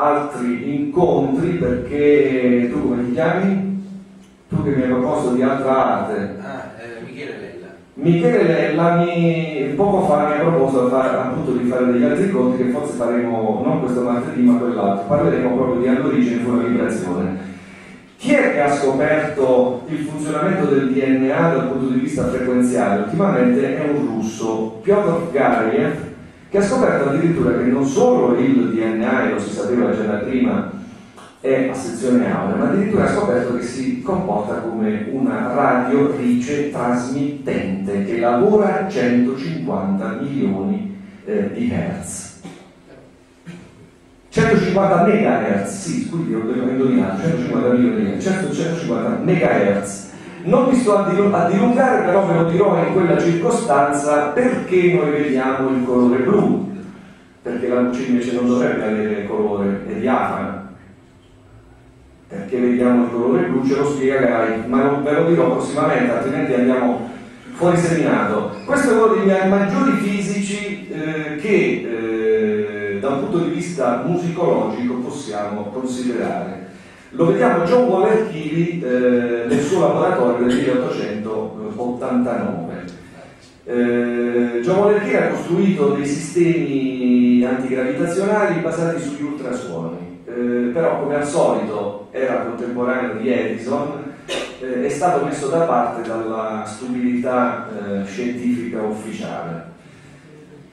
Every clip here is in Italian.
altri incontri perché tu come ti chiami? Tu che mi hai proposto di altra arte. Ah, eh, Michele Lella. Michele Lella mi, poco fa mi ha proposto fare, appunto di fare degli altri incontri che forse faremo non questo martedì ma quell'altro. Parleremo proprio di all'origine fu una vibrazione. Chi è che ha scoperto il funzionamento del DNA dal punto di vista frequenziale? Ultimamente è un russo, Piotr Gariev, che ha scoperto addirittura che non solo il DNA, lo si sapeva già da prima, è a sezione aurea, ma addirittura ha scoperto che si comporta come una radio rice trasmittente che lavora a 150 milioni eh, di hertz. 150 megahertz, sì, scusi, ho indovinato, 150 milioni di hertz, 150 megahertz non mi sto a, dilungare, però ve lo dirò in quella circostanza perché noi vediamo il colore blu, perché la luce invece non dovrebbe avere colore, è diafana. Perché vediamo il colore blu, ce lo spiega Gai, ma non ve lo dirò prossimamente, altrimenti andiamo fuori seminato. Questo è uno dei miei maggiori fisici eh, che eh, da un punto di vista musicologico possiamo considerare. Lo vediamo John Keely eh, nel suo laboratorio del 1889. Eh, John Keely ha costruito dei sistemi antigravitazionali basati sugli ultrasuoni, eh, però come al solito era contemporaneo di Edison, eh, è stato messo da parte dalla stupidità eh, scientifica ufficiale.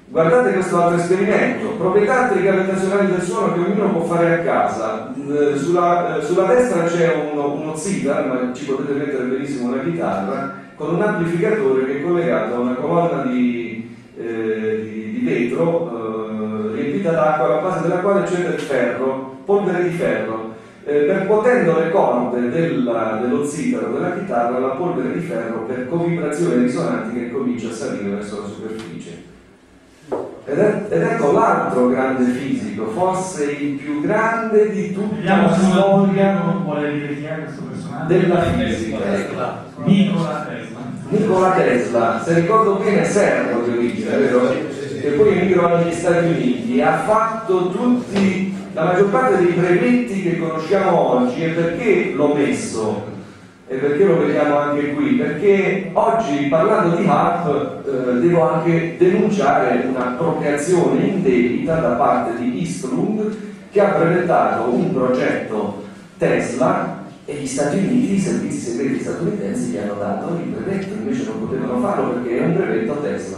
Guardate questo altro esperimento, proprietà trigravitazionali del suono che ognuno può fare a casa. Eh, sulla, eh, sulla destra c'è uno, uno zitar, ma ci potete mettere benissimo una chitarra, con un amplificatore che è collegato a una colonna di, eh, di, di vetro eh, riempita d'acqua, alla base della quale c'è del ferro, polvere di ferro. Eh, percuotendo le corde della, dello zitaro della chitarra, la polvere di ferro per covibrazioni risonanti che comincia a salire verso la superficie. Ed, è, ed, ecco l'altro grande fisico, forse il più grande di tutta la storia della fisica. Nicola Tesla. Nicola Tesla, se ricordo bene servo di origine, vero? Che poi emigrò negli Stati Uniti, ha fatto tutti, la maggior parte dei brevetti che conosciamo oggi e perché l'ho messo? E perché lo vediamo anche qui? Perché oggi parlando di HARP eh, devo anche denunciare un'appropriazione indebita da parte di Eastlund che ha brevettato un progetto Tesla e gli Stati Uniti, i servizi segreti statunitensi gli hanno dato il brevetto, invece non potevano farlo perché è un brevetto Tesla.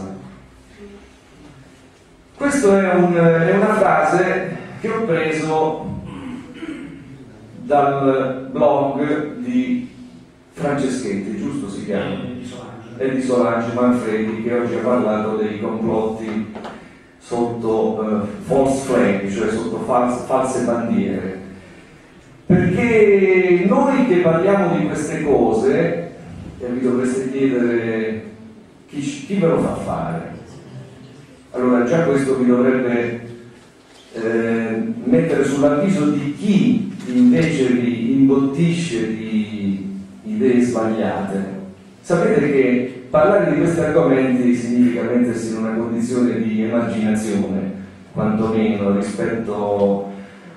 Questa è, un, è una frase che ho preso dal blog di Franceschetti, giusto si chiama? E di Solange Manfredi che oggi ha parlato dei complotti sotto uh, false flag, cioè sotto false, false bandiere. Perché noi che parliamo di queste cose, e vi dovreste chiedere chi, chi ve lo fa fare, allora già questo vi dovrebbe eh, mettere sull'avviso di chi invece vi imbottisce di idee sbagliate. Sapete che parlare di questi argomenti significa mettersi in una condizione di emarginazione, quantomeno rispetto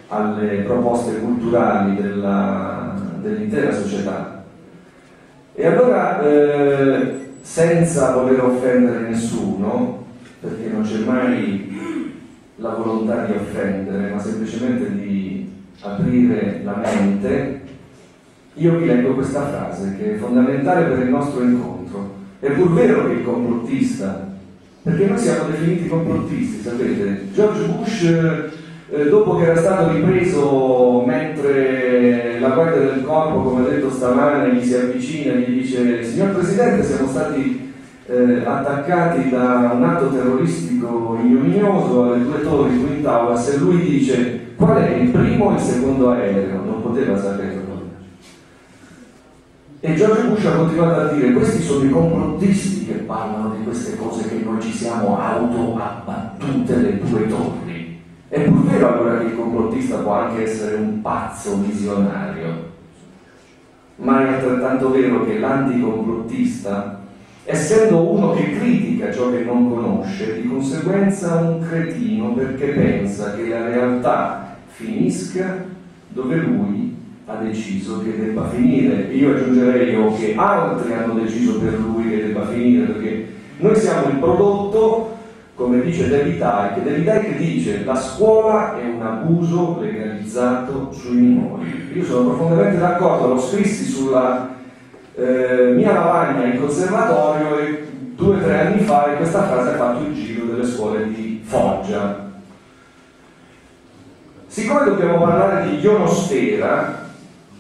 alle proposte culturali dell'intera società. E allora, eh, senza voler offendere nessuno, perché non c'è mai la volontà di offendere, ma semplicemente di aprire la mente, io vi leggo questa frase che è fondamentale per il nostro incontro. È pur vero che il complottista, perché noi siamo definiti complottisti, sapete? George Bush, eh, dopo che era stato ripreso mentre la guardia del corpo, come ha detto stamane, gli si avvicina e gli dice signor Presidente siamo stati eh, attaccati da un atto terroristico ignominioso alle due torri Twin Towers e lui dice qual è il primo e il secondo aereo? Non poteva sapere e George Bush ha continuato a dire questi sono i complottisti che parlano di queste cose che noi ci siamo auto-abbattute le due torri. È pur vero allora che il complottista può anche essere un pazzo visionario, ma è altrettanto vero che l'anticomplottista essendo uno che critica ciò che non conosce, di conseguenza un cretino perché pensa che la realtà finisca dove lui ha deciso che debba finire. Io aggiungerei io che altri hanno deciso per lui che debba finire, perché noi siamo il prodotto, come dice David Icke, David Icke dice la scuola è un abuso legalizzato sui minori. Io sono profondamente d'accordo, l'ho scrissi sulla eh, mia lavagna in conservatorio e due o tre anni fa e questa frase ha fatto il giro delle scuole di Foggia. Siccome dobbiamo parlare di ionosfera,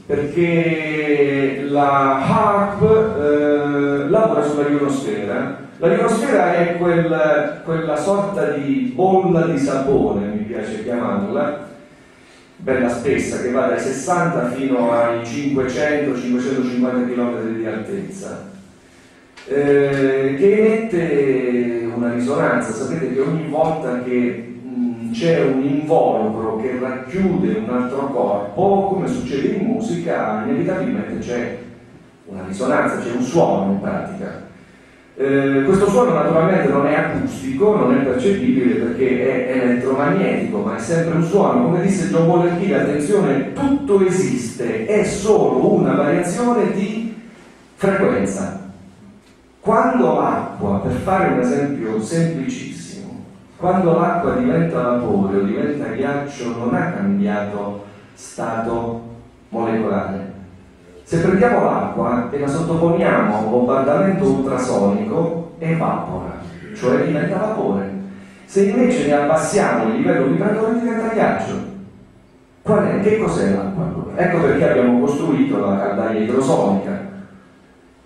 perché la HARP eh, lavora sulla ionosfera, la ionosfera è quel, quella sorta di bolla di sapone, mi piace chiamarla, bella spessa che va dai 60 fino ai 500-550 km di altezza, eh, che emette una risonanza. Sapete che ogni volta che c'è un involucro che racchiude un altro corpo, come succede in musica, inevitabilmente c'è una risonanza, c'è un suono in pratica. Eh, questo suono naturalmente non è acustico, non è percepibile perché è elettromagnetico, ma è sempre un suono. Come disse John Waller attenzione, tutto esiste, è solo una variazione di frequenza. Quando l'acqua, per fare un esempio semplicissimo, quando l'acqua diventa vapore o diventa ghiaccio non ha cambiato stato molecolare, se prendiamo l'acqua e la sottoponiamo a un bombardamento ultrasonico, evapora, cioè diventa vapore. Se invece ne abbassiamo il livello vibratore diventa ghiaccio. Qual è? Che cos'è l'acqua? Ecco perché abbiamo costruito la caldaia idrosonica,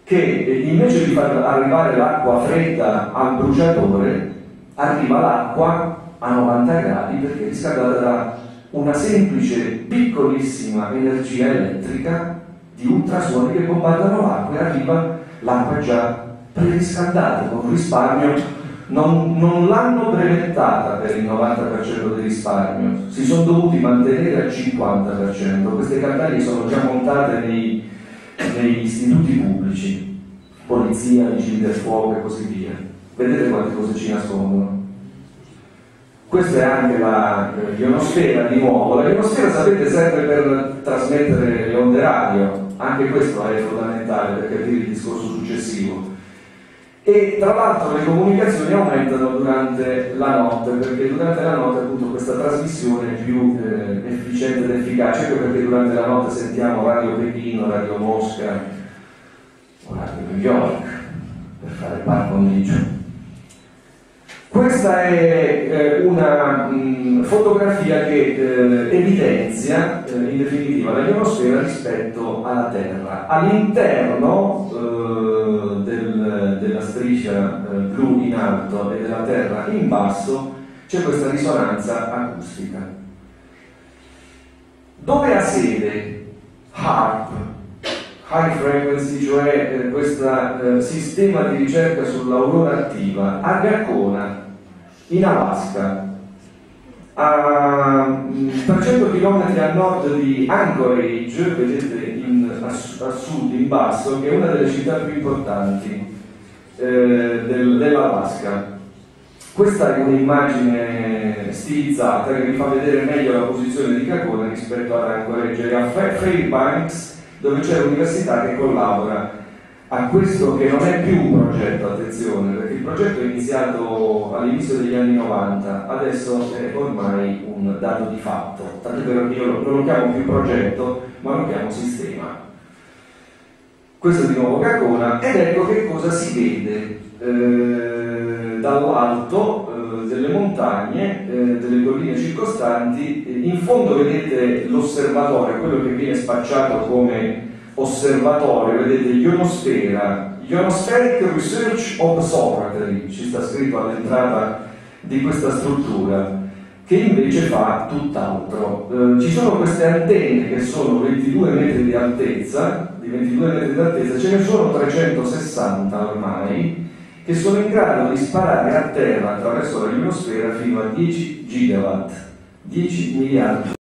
che invece di far arrivare l'acqua fredda al bruciatore, arriva l'acqua a 90 gradi perché è riscaldata da una semplice piccolissima energia elettrica di ultrasuoni che bombardano l'acqua e arriva l'acqua già preriscaldata con risparmio. Non, non l'hanno brevettata per il 90% del risparmio, si sono dovuti mantenere al 50%. Queste caldaie sono già montate nei, negli istituti pubblici, polizia, vigili del fuoco e così via. Vedete quante cose ci nascondono. Questa è anche la eh, ionosfera di nuovo. La ionosfera sapete sempre per trasmettere le onde radio, anche questo è fondamentale per capire il discorso successivo. E tra l'altro le comunicazioni aumentano durante la notte, perché durante la notte appunto questa trasmissione è più eh, efficiente ed efficace, ecco perché durante la notte sentiamo Radio Pechino, Radio Mosca o Radio New York, per fare par condicio. Questa è eh, una mh, fotografia che eh, evidenzia eh, in definitiva la ionosfera rispetto alla Terra. All'interno eh, del, della striscia eh, blu in alto e della Terra in basso c'è questa risonanza acustica. Dove ha sede HARP, High Frequency, cioè eh, questo sistema di ricerca sull'aurora attiva, a Gacona, in Alaska, a 300 km a nord di Anchorage, vedete in, a, a, sud, in basso, che è una delle città più importanti eh, del, dell'Alaska. Questa è un'immagine stilizzata che vi fa vedere meglio la posizione di Cacone rispetto ad Anchorage e a Fairbanks, dove c'è l'università che collabora a questo che non è più un progetto, attenzione, perché il progetto è iniziato all'inizio degli anni 90, adesso è ormai un dato di fatto, tanto che io non lo chiamo più progetto, ma lo chiamo sistema. Questo è di nuovo Cacona ed ecco che cosa si vede eh, dall'alto delle montagne, eh, delle colline circostanti, in fondo vedete l'osservatorio, quello che viene spacciato come osservatorio, vedete Ionosfera, Ionospheric Research Observatory, ci sta scritto all'entrata di questa struttura, che invece fa tutt'altro. Eh, ci sono queste antenne che sono 22 metri di altezza, di 22 metri di altezza, ce ne sono 360 ormai, che sono in grado di sparare a terra attraverso la ionosfera fino a 10 gigawatt, 10 miliardi